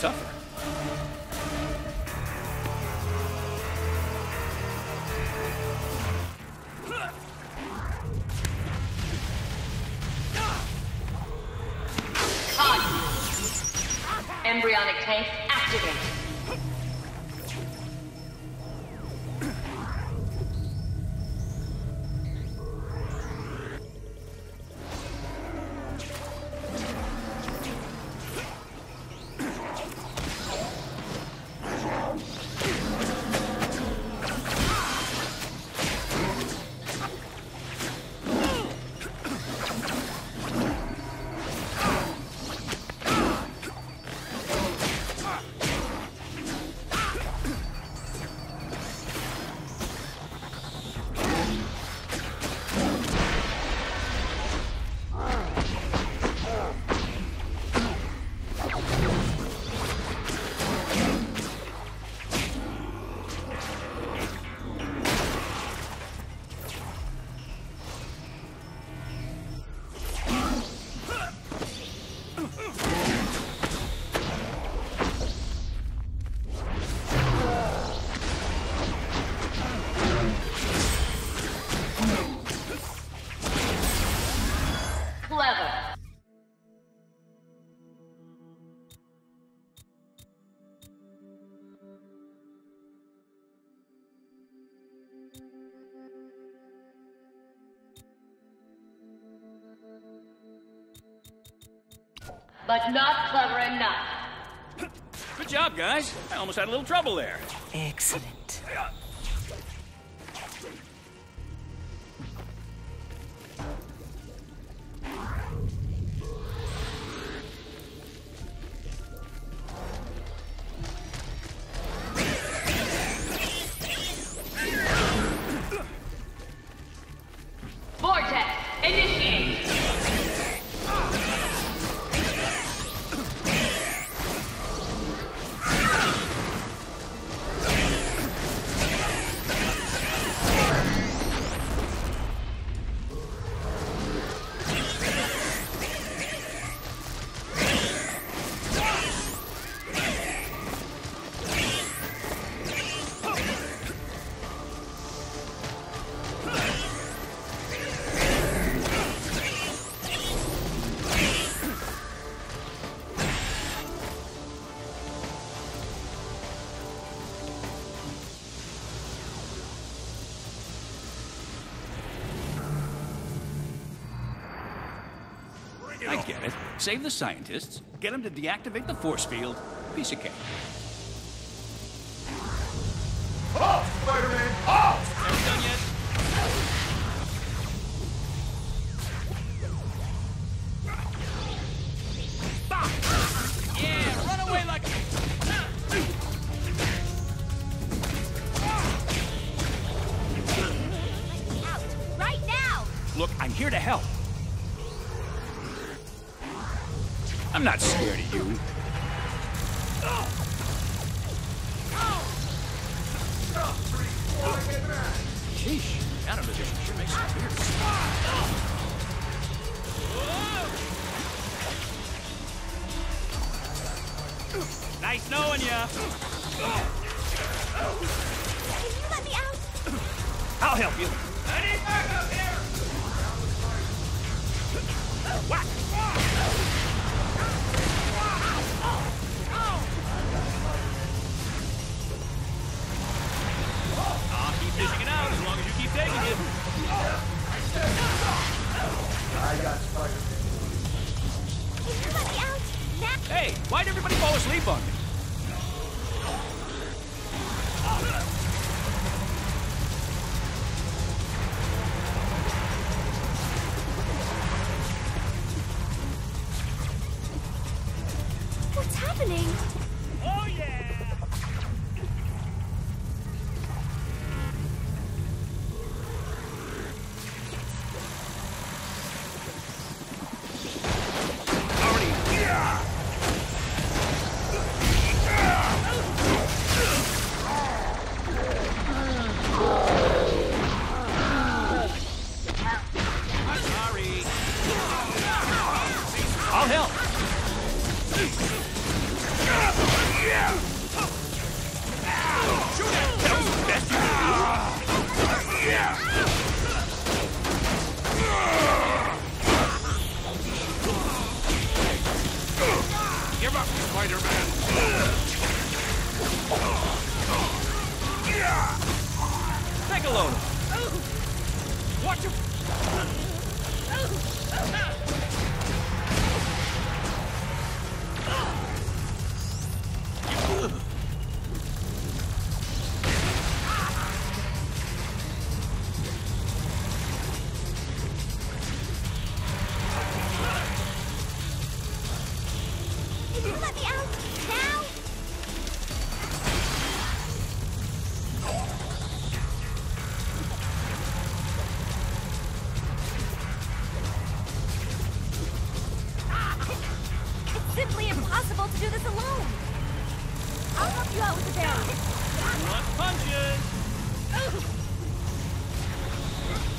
tougher. Embryonic tank activate. But not clever enough. Good job, guys. I almost had a little trouble there. Excellent. I get it. Save the scientists, get them to deactivate the force field. Piece of cake. I'm not scared of you. Sheesh, position sure makes fierce. Nice knowing ya. Can you let me out? I'll help you. Taking it. Can you let me out? Now! Hey, why'd everybody fall asleep on me? What's happening? Oh yeah!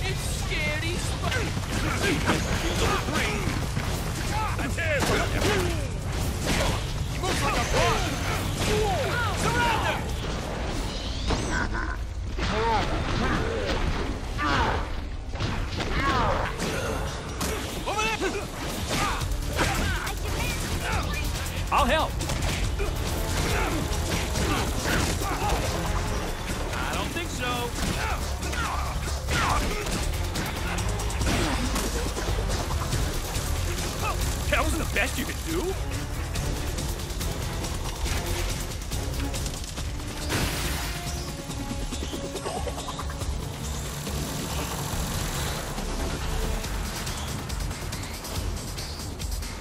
It's Scary Spider! Best you could do.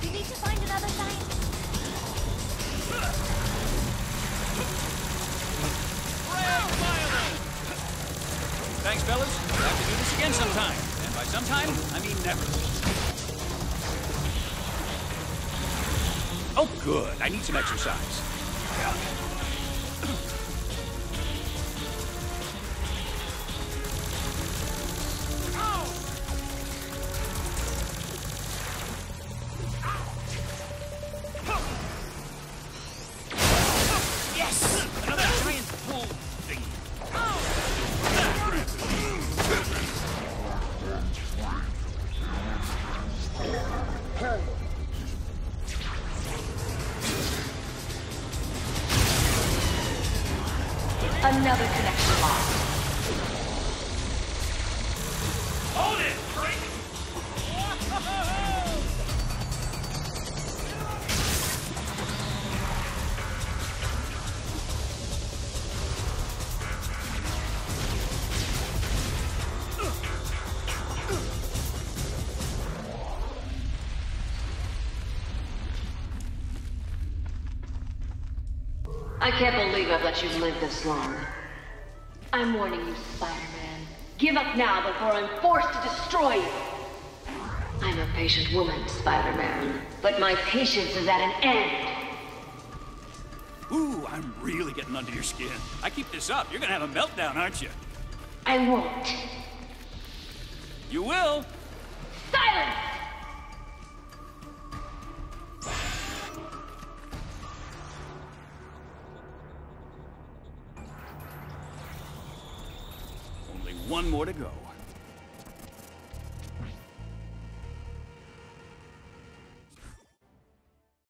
You need to find another scientist. Thanks, fellas. We'll have to do this again sometime. And by sometime, I mean never. Oh, good. I need some exercise. Yes! Another connection lost. I can't believe I've let you live this long. I'm warning you, Spider-Man. Give up now before I'm forced to destroy you. I'm a patient woman, Spider-Man, but my patience is at an end. Ooh, I'm really getting under your skin. I keep this up. You're gonna have a meltdown, aren't you? I won't. You will. Silence! One more to go.